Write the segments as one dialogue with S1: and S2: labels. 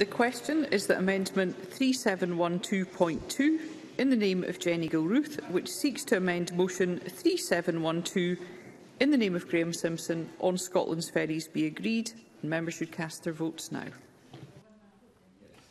S1: The question is that Amendment 3712.2 in the name of Jenny Gilruth, which seeks to amend Motion 3712 in the name of Graham Simpson on Scotland's ferries be agreed. Members should cast their votes now.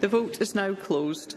S1: The vote is now closed.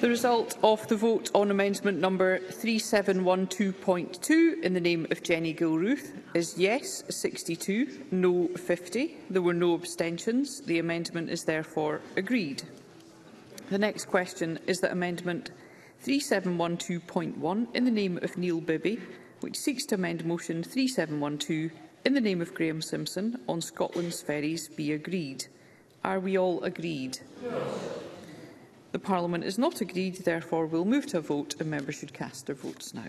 S1: The result of the vote on amendment number 3712.2 in the name of Jenny Gilruth is yes 62, no 50. There were no abstentions. The amendment is therefore agreed. The next question is that amendment 3712.1 in the name of Neil Bibby, which seeks to amend motion 3712 in the name of Graham Simpson on Scotland's ferries be agreed. Are we all agreed? Yes the Parliament is not agreed, therefore we'll move to a vote and members should cast their votes now.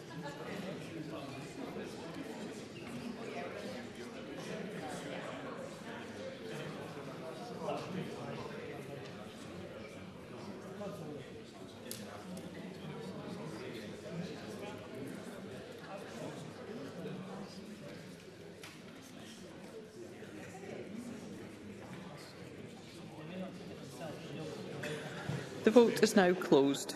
S1: The vote is now closed.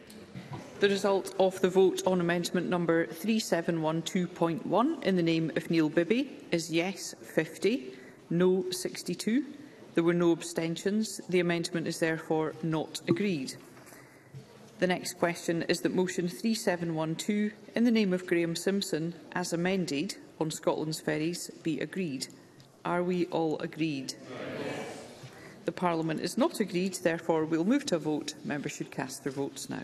S1: the result of the vote on amendment number 3712.1 in the name of Neil Bibby is yes 50, no 62. There were no abstentions. The amendment is therefore not agreed. The next question is that motion 3712 in the name of Graham Simpson as amended on Scotland's ferries be agreed. Are we all agreed? The Parliament is not agreed, therefore we'll move to a vote. Members should cast their votes now.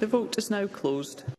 S1: The vote is now closed.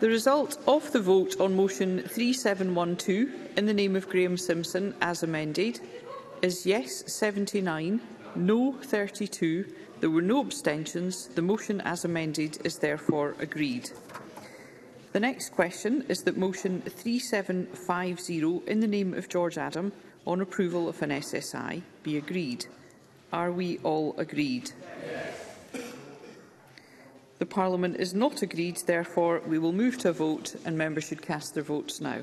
S1: The result of the vote on motion 3712 in the name of Graham Simpson as amended is yes 79, no 32. There were no abstentions. The motion as amended is therefore agreed. The next question is that motion 3750 in the name of George Adam on approval of an SSI be agreed. Are we all agreed? Yes. The Parliament is not agreed, therefore we will move to a vote and members should cast their votes now.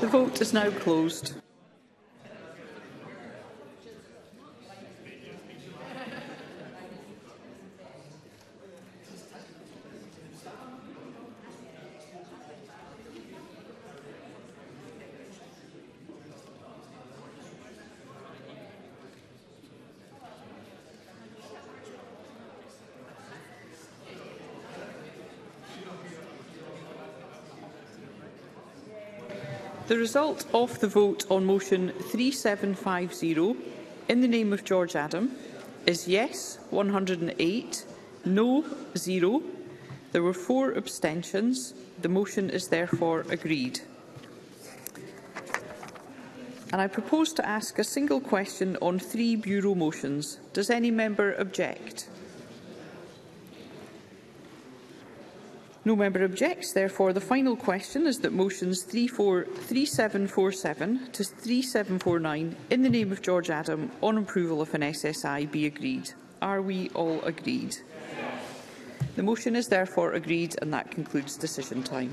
S1: The vote is now closed. The result of the vote on motion 3750 in the name of George Adam is yes 108, no 0. There were four abstentions. The motion is therefore agreed. And I propose to ask a single question on three Bureau motions. Does any member object? No member objects. Therefore, the final question is that motions 34, 3747 to 3749 in the name of George Adam on approval of an SSI be agreed. Are we all agreed? The motion is therefore agreed and that concludes decision time.